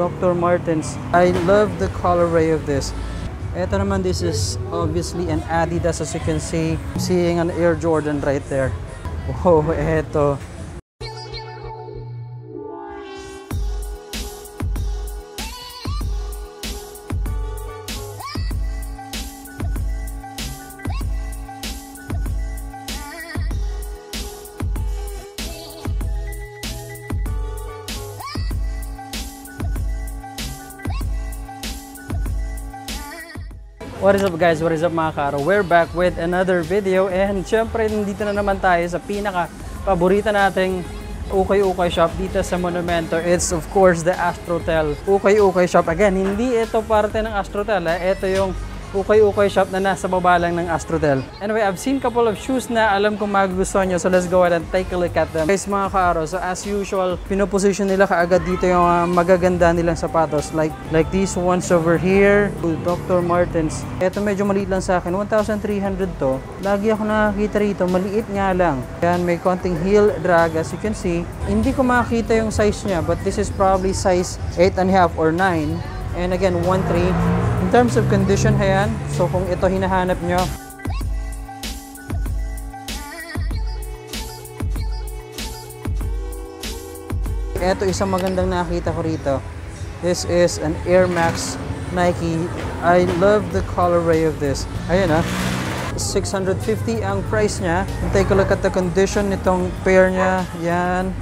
Dr. Martens. I love the colorway of this. Ito naman, this is obviously an Adidas as you can see. Seeing an Air Jordan right there. Wow, eto. What is up guys? What is up mga karo? We're back with another video and syempre nandito na naman tayo sa pinaka paborita nating ukay-ukay shop dito sa Monumento. It's of course the Astrotel ukay-ukay shop. Again, hindi ito parte ng Astrotel. Eh. Ito yung ukay-ukay shop na nasa baba lang ng Astrotel. Anyway, I've seen couple of shoes na alam kong magugustuhan nyo. So let's go ahead and take a look at them. Guys mga kaaro, so as usual, pinoposition nila kaagad dito yung uh, magaganda nilang sapatos. Like like these ones over here, Dr. Martens. Ito medyo maliit lang sa akin, 1,300 to. Lagi ako nakakita rito, maliit nga lang. Yan, may konting heel drag as you can see. Hindi ko makakita yung size niya, but this is probably size 8.5 or 9. And again, 1.3. In terms of condition, ayan. So kung ito hinahanap nyo, ito isang magandang nakita ko rito. This is an Air Max Nike. I love the colorway of this. Ayan ah. 650 ang price niya. Take a look at the condition nitong pair niya. Yan.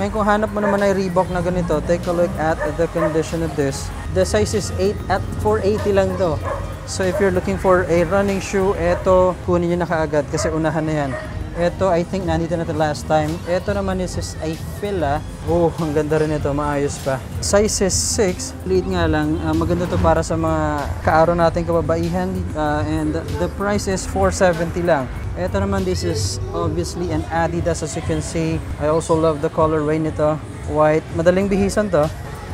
Ngayon kung hanap mo naman ay Reebok na ganito, take a look at the condition of this. The size is 8 at 480 lang to. So if you're looking for a running shoe, eto kunin niyo na kaagad kasi unahan na yan. Ito, I think nandito na ito last time. Ito naman is, is ay Fila. Oh, ang ganda rin ito. Maayos pa. Size is 6. Liit nga lang. Uh, maganda to para sa mga kaaro nating kababaihan. Uh, and the price is 470 lang. Ito naman, this is obviously an Adidas as you can see. I also love the colorway nito. White. Madaling bihisan to.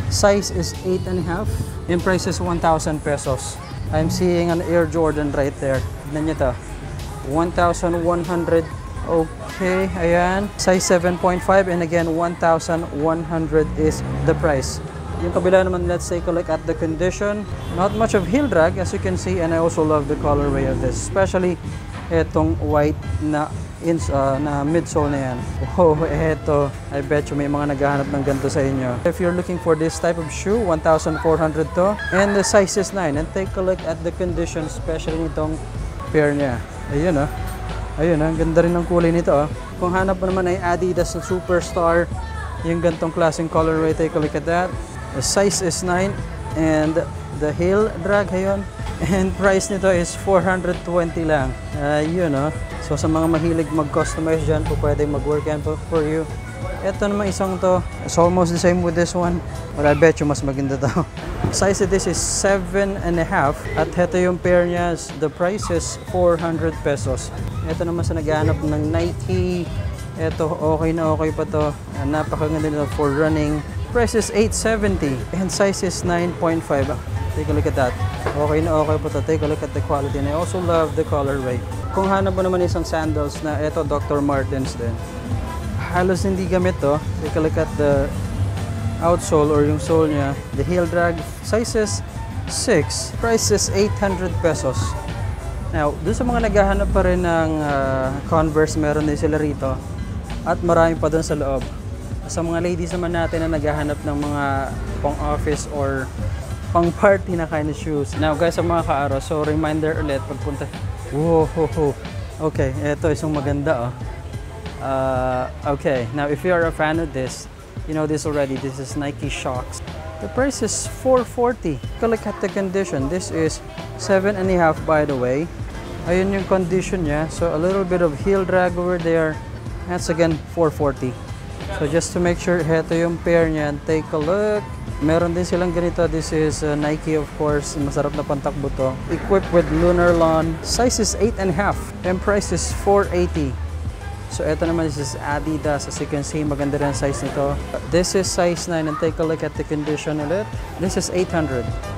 Size is 8.5. Yung price is 1,000 pesos. I'm seeing an Air Jordan right there. Tignan nyo to. 1,100 Okay, ayan. Size 7.5 and again, 1,100 is the price. Yung kabila naman, let's take a look at the condition. Not much of heel drag as you can see and I also love the colorway of this. Especially itong white na ins uh, na midsole na yan. Oh, eto. I bet you may mga naghahanap ng ganito sa inyo. If you're looking for this type of shoe, 1,400 to. And the size is 9. And take a look at the condition, especially nitong pair niya. Ayun ah. Ayun, ang ganda rin ng kulay nito. Oh. Kung hanap mo naman ay Adidas na Superstar, yung gantong klaseng colorway, take a look at that. The size is 9 and the heel drag ayun. And price nito is 420 lang. Uh, oh. So sa mga mahilig mag-customize dyan, po pwede mag-work yan for you. Ito naman isang to, it's almost the same with this one. But I bet you mas maganda to. Size of this is 7 and a half. At ito yung pair niya, the price is 400 pesos. Ito naman sa naghahanap ng Nike. Ito, okay na okay pa to. Uh, napakaganda nito for running. Price is 870 and size is 9.5. Take a look at that. Okay na okay pa to. Take a look at the quality. And I also love the colorway. Kung hanap mo naman isang sandals na ito, Dr. Martens din halos hindi gamit to. Take a look at the outsole or yung sole niya. The heel drag sizes 6. Price is 800 pesos. Now, dun sa mga naghahanap pa rin ng uh, Converse, meron din sila rito. At marami pa dun sa loob. Sa mga ladies naman natin na naghahanap ng mga pang office or pang party na kind of shoes. Now guys, sa mga kaaro, so reminder ulit pagpunta. Whoa, ho, ho. Okay, eto isang maganda oh. Uh, okay, now if you are a fan of this, you know this already. This is Nike Shocks. The price is 440. Look at the condition. This is seven and a half, by the way. Ayun yung condition niya. So a little bit of heel drag over there. That's again 440. So just to make sure, heto yung pair niya. Take a look. Meron din silang ganito. This is uh, Nike, of course. Masarap na pantakbo to. Equipped with Lunar Lawn. Size is 8.5 and price is 480. So ito naman this is Adidas. As you can see, maganda rin size nito. This is size 9 and take a look at the condition ulit. This is 800.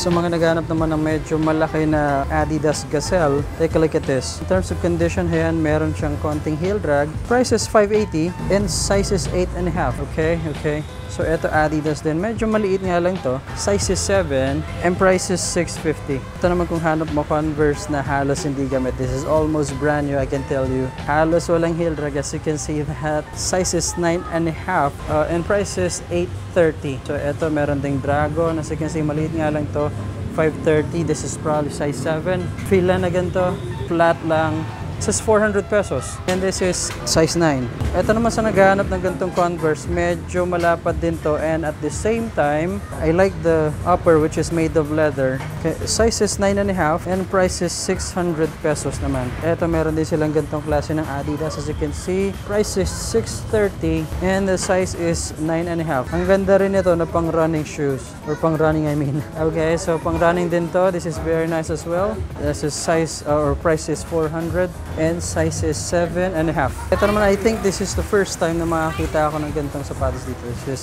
Sa mga naghanap naman ng medyo malaki na Adidas Gazelle, take a look at this. In terms of condition, ayan, meron siyang konting heel drag. Price is 580 and size is 8.5. Okay, okay. So, ito Adidas din. Medyo maliit nga lang to. Size is 7 and price is 650. Ito naman kung hanap mo Converse na halos hindi gamit. This is almost brand new, I can tell you. Halos walang heel drag. As you can see that size is 9 and a half uh, and price is 830. So, ito meron ding Dragon. As you can see, maliit nga lang to. 530. This is probably size 7. Fila na ganito. Flat lang. This is 400 pesos. And this is size 9. Ito naman sa naghahanap ng ganitong Converse, medyo malapad din to. And at the same time, I like the upper which is made of leather. Okay, size is 9 and a half and price is 600 pesos naman. Ito meron din silang ganitong klase ng Adidas. As you can see, price is 630 and the size is 9 and a half. Ang ganda rin ito na pang running shoes. Or pang running I mean. Okay, so pang running din to. This is very nice as well. This is size uh, or price is 400 and size is 7 and a half. Ito naman, I think this is the first time na makakita ako ng ganitong sapatos dito. This is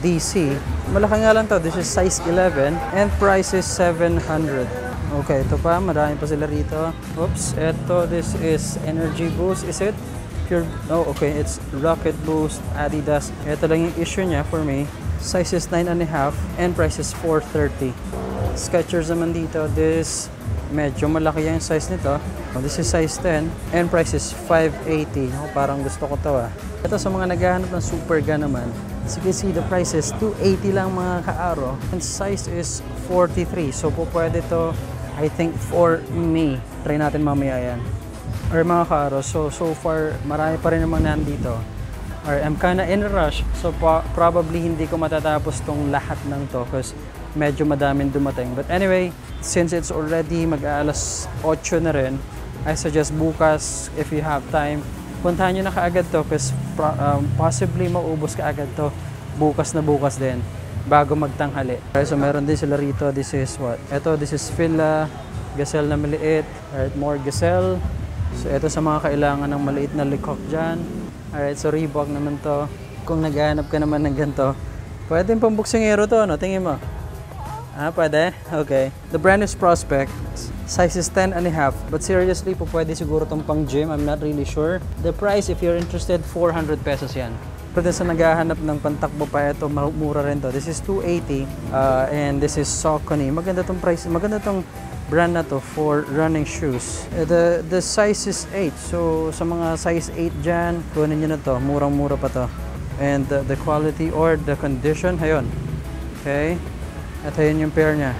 DC. Malaki nga lang to. This is size 11 and price is 700. Okay, ito pa. Marami pa sila rito. Oops. Ito, this is Energy Boost. Is it? Pure, oh, okay. It's Rocket Boost, Adidas. Ito lang yung issue niya for me. Size is 9 and a half and price is 430. Skechers naman dito. This medyo malaki yung size nito. Oh, this is size 10 and price is 580. Oh, parang gusto ko to ah. Ito sa mga naghahanap ng super gun naman. As you can see, the price is 280 lang mga kaaro. And size is 43. So po pwede to, I think for me. Try natin mamaya yan. Or mga kaaro. So, so far, marami pa rin naman nandito. Or I'm kinda in a rush. So probably hindi ko matatapos tong lahat ng to. Because medyo madaming dumating. But anyway, since it's already mag-aalas 8 na rin, I suggest bukas, if you have time, puntahan nyo na kaagad to kasi um, possibly maubos kaagad to bukas na bukas din bago magtanghali. Okay, so meron din sila rito. This is what? Ito, this is Fila, Gazelle na maliit. Alright, more Gazelle. So ito sa mga kailangan ng maliit na likok dyan. Alright, so Reebok naman to. Kung naghahanap ka naman ng ganito, pwede pang buksingero to, no? Tingin mo. Ah, pwede? Okay. The brand is Prospect. Size is 10 and a half. But seriously, po pwede siguro tong pang gym. I'm not really sure. The price, if you're interested, 400 pesos yan. Pero sa naghahanap ng pantakbo pa ito, mura rin to. This is 280 uh, and this is Saucony. Maganda tong price. Maganda tong brand na to for running shoes. Uh, The the size is 8. So sa mga size 8 dyan, kunin nyo na to. Murang-mura pa to. And the, the quality or the condition, ayun. Okay? At ayun yung pair niya.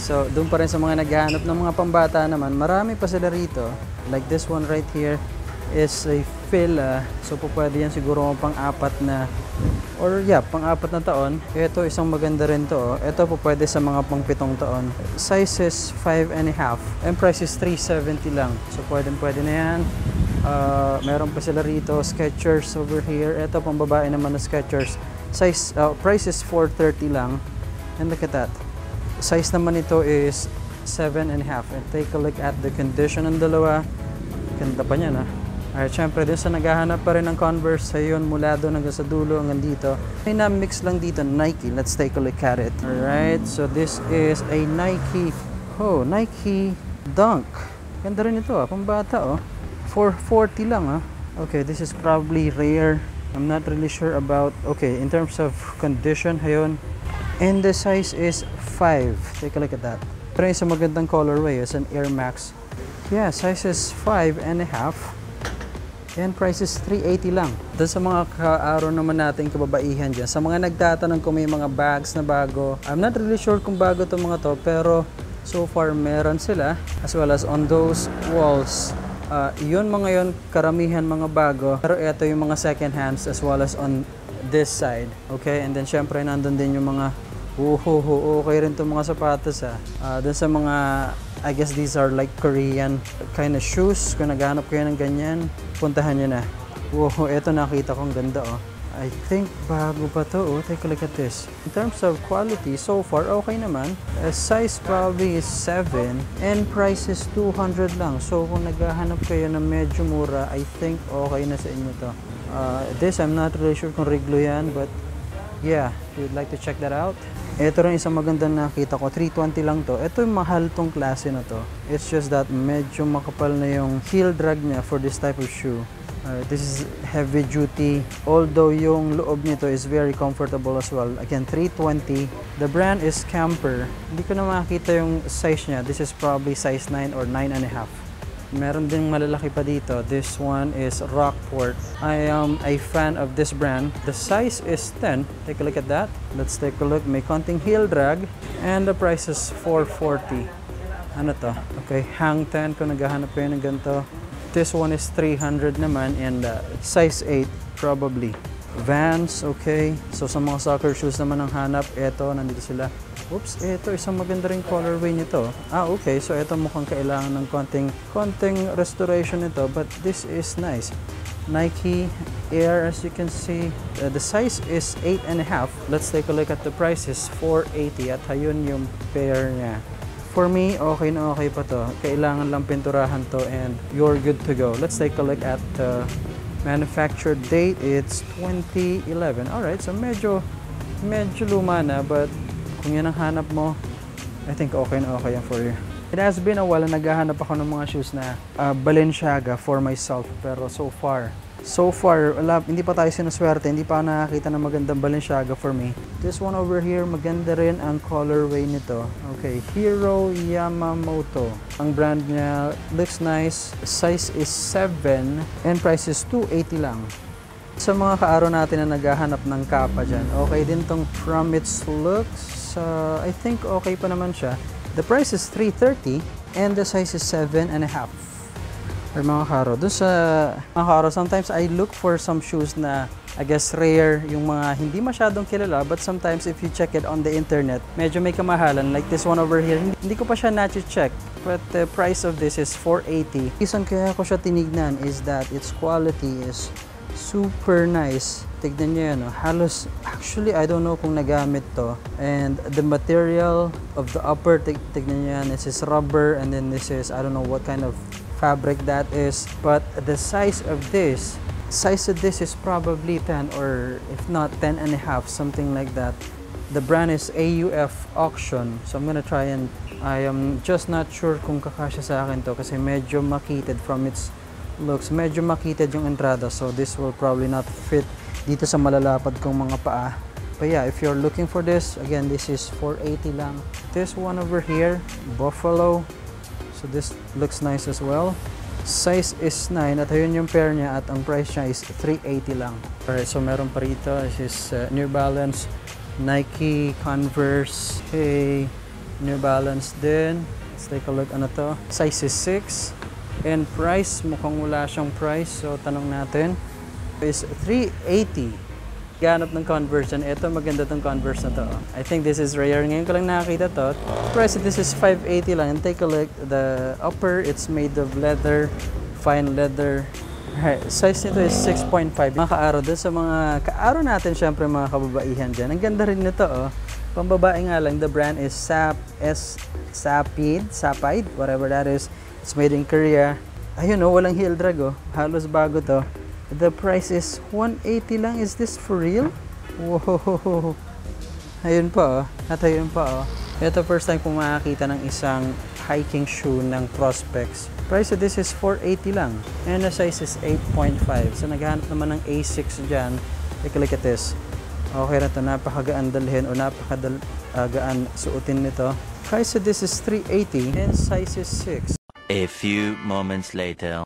So, doon pa rin sa mga naghahanap ng mga pambata naman, marami pa sila rito. Like this one right here is a Fila. So, po pwede yan siguro pang-apat na or yeah, pang-apat na taon. Ito, isang maganda rin to. oh. Ito po pwede sa mga pang-pitong taon. Size is 5 and a half. And price is 370 lang. So, pwede pwede na yan. Uh, meron pa sila rito, Skechers over here. Ito, pang babae naman na Skechers. Size, uh, price is 430 lang. And look at that. Size naman ito is 7 and a half. And take a look at the condition ng dalawa. Ganda pa niya na. Alright, syempre din sa naghahanap pa rin ng Converse, ayun, mula doon hanggang sa dulo, hanggang dito. May na-mix lang dito, Nike. Let's take a look at it. Alright, so this is a Nike, oh, Nike Dunk. Ganda rin ito ah, pambata oh. 440 lang ah. Okay, this is probably rare. I'm not really sure about, okay, in terms of condition, ayun. And the size is 5. Take a look at that. Pero isang magandang colorway is an Air Max. Yeah, size is 5 and a half. And price is 380 lang. Doon sa mga kaaraw naman natin kababaihan dyan, sa mga nagtatanong kung may mga bags na bago, I'm not really sure kung bago to mga to, pero so far meron sila. As well as on those walls, uh, yun mga yun, karamihan mga bago. Pero ito yung mga second hands as well as on this side. Okay? And then syempre nandun din yung mga Uhuhu, okay rin itong mga sapatos ah. Uh, dun sa mga, I guess these are like Korean kind of shoes. Kung naghanap kayo ng ganyan, puntahan nyo na. Wow, eto nakita kong ganda oh. I think bago pa to oh. Take a look at this. In terms of quality, so far okay naman. Uh, size probably is 7 and price is 200 lang. So kung naghahanap kayo ng medyo mura, I think okay na sa inyo to. Uh, this, I'm not really sure kung Riglo yan, but yeah, if you'd like to check that out. Ito rin isang magandang nakita ko. 320 lang to. Ito yung mahal tong klase na to. It's just that medyo makapal na yung heel drag niya for this type of shoe. Uh, this is heavy duty. Although yung loob nito is very comfortable as well. Again, 320. The brand is Camper. Hindi ko na makita yung size niya. This is probably size 9 or 9 and a half. Meron din malalaki pa dito. This one is Rockport. I am a fan of this brand. The size is 10. Take a look at that. Let's take a look. May konting heel drag. And the price is 440. Ano to? Okay, hang 10 kung naghahanap kayo ng ganito. This one is 300 naman and uh, size 8 probably. Vans, okay. So sa mga soccer shoes naman ang hanap, eto, nandito sila. Oops, eto, isang maganda rin colorway nito. Ah, okay. So eto mukhang kailangan ng konting, konting restoration nito, but this is nice. Nike Air, as you can see, uh, the size is 8 and a half. Let's take a look at the price is 480 at ayun yung pair niya. For me, okay na okay pa to. Kailangan lang pinturahan to and you're good to go. Let's take a look at the manufactured date. It's 2011. Alright, so medyo, medyo luma na but kung yan ang hanap mo, I think okay na okay yan for you. It has been a while na naghahanap ako ng mga shoes na uh, Balenciaga for myself pero so far So far, wala, hindi pa tayo sinuswerte, hindi pa nakakita ng magandang Balenciaga for me. This one over here, maganda rin ang colorway nito. Okay, Hero Yamamoto. Ang brand niya looks nice. Size is 7 and price is 280 lang. Sa mga kaaro natin na naghahanap ng kapa dyan, okay din tong from its looks. Uh, I think okay pa naman siya. The price is 330 and the size is 7 and a half or mga karo. Doon sa mga karo, sometimes I look for some shoes na I guess rare, yung mga hindi masyadong kilala, but sometimes if you check it on the internet, medyo may kamahalan. Like this one over here, hindi, hindi ko pa siya na-check. But the price of this is 480. Reason kaya ko siya tinignan is that its quality is super nice. Tignan niyo yan, no? halos, actually, I don't know kung nagamit to. And the material of the upper, tig tignan niyo yan, this is rubber, and then this is, I don't know what kind of fabric that is but the size of this size of this is probably 10 or if not 10 and a half something like that the brand is AUF auction so I'm gonna try and I am just not sure kung kakasya sa akin to kasi medyo makitid from its looks medyo makitid yung entrada so this will probably not fit dito sa malalapad kong mga paa but yeah if you're looking for this again this is 480 lang this one over here buffalo So this looks nice as well. Size is 9 at ayun yung pair niya at ang price niya is 380 lang. Alright, so meron pa rito. This is uh, New Balance, Nike, Converse, hey, New Balance din. Let's take a look ano to. Size is 6 and price, mukhang wala siyang price. So tanong natin is 380 ganap ng Converse dyan. Ito, maganda tong Converse na to. I think this is rare. Ngayon ko lang nakakita to. Price, this is 580 lang. And take a look. The upper, it's made of leather, fine leather. Right. Size nito is 6.5. Mga kaaro doon sa mga kaaro natin, syempre mga kababaihan dyan. Ang ganda rin nito, oh. Pambabae nga lang, the brand is Sap, S, Sapid, Sapide, whatever that is. It's made in Korea. Ayun, oh, walang heel drag, oh. Halos bago to. The price is 180 lang. Is this for real? Wow! Ayun pa oh. At ayun pa oh. Ito first time kong makakita ng isang hiking shoe ng Prospex. Price of this is 480 lang. And the size is 8.5. So naghahanap naman ng A6 dyan. Take a look at this. Okay na to. Napakagaan dalhin o napakagaan suotin nito. Price of this is 380 and size is 6. A few moments later.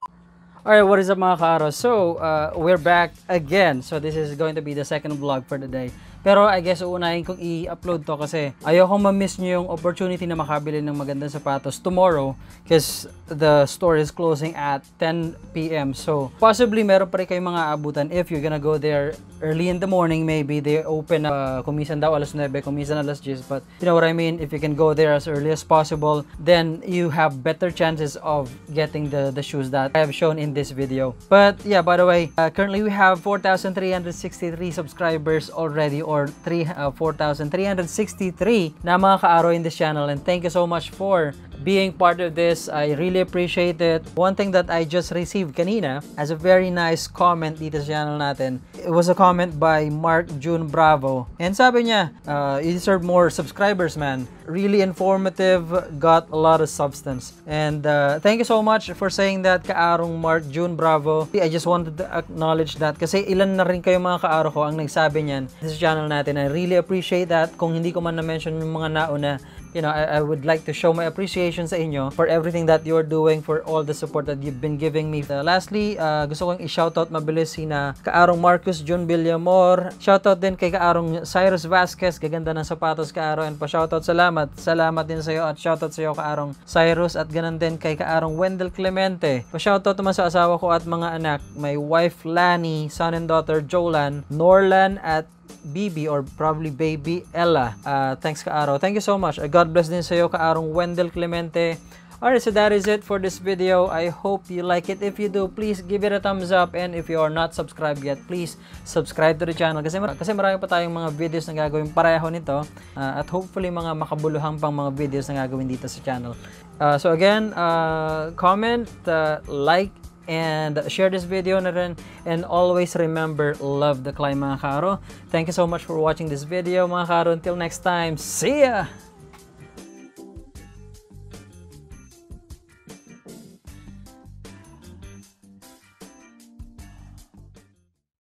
Alright, what is up mga? So, uh, we're back again. So, this is going to be the second vlog for the day. Pero I guess uunahin kong i-upload to kasi ayoko ma-miss nyo yung opportunity na makabili ng magandang sapatos tomorrow because the store is closing at 10 p.m. So, possibly meron pa rin kayong mga abutan if you're gonna go there early in the morning maybe they open uh, kumisan daw alas 9, kumisan alas 10 but you know what I mean if you can go there as early as possible then you have better chances of getting the the shoes that I have shown in this video. But yeah, by the way, uh, currently we have 4,363 subscribers already or 3 uh, 4,363 na mga kaaro in this channel. And thank you so much for being part of this. I really appreciate it. One thing that I just received kanina as a very nice comment dito sa channel natin. It was a comment by Mark June Bravo. And sabi niya, uh, you deserve more subscribers, man. Really informative, got a lot of substance. And uh, thank you so much for saying that, Kaarong Mark June Bravo. I just wanted to acknowledge that kasi ilan na rin kayo mga kaaro ko ang nagsabi niyan sa channel natin. I really appreciate that. Kung hindi ko man na-mention yung mga nauna, you know, I, I would like to show my appreciation sa inyo for everything that you're doing, for all the support that you've been giving me. Uh, lastly, uh, gusto kong i-shoutout mabilis si na Kaarong Marcus John Villamor. Shoutout din kay Kaarong Cyrus Vasquez. Gaganda ng sapatos, Kaaro. And pa-shoutout, salamat. Salamat din sa iyo at shoutout sa iyo, Kaarong Cyrus. At ganun din kay Kaarong Wendell Clemente. Pa-shoutout naman sa asawa ko at mga anak. My wife Lani, son and daughter Jolan, Norlan at BB or probably baby Ella. Uh, thanks Kaaro. Thank you so much. Uh, God bless din sa iyo Kaarong Wendell Clemente. Alright, so that is it for this video. I hope you like it. If you do, please give it a thumbs up. And if you are not subscribed yet, please subscribe to the channel. Kasi, mar- kasi marami pa tayong mga videos na gagawin pareho nito. Uh, at hopefully mga makabuluhang pang mga videos na gagawin dito sa channel. Uh, so again, uh, comment, uh, like, and share this video na rin. And always remember, love the climb mga karo. Thank you so much for watching this video mga karo. Until next time, see ya!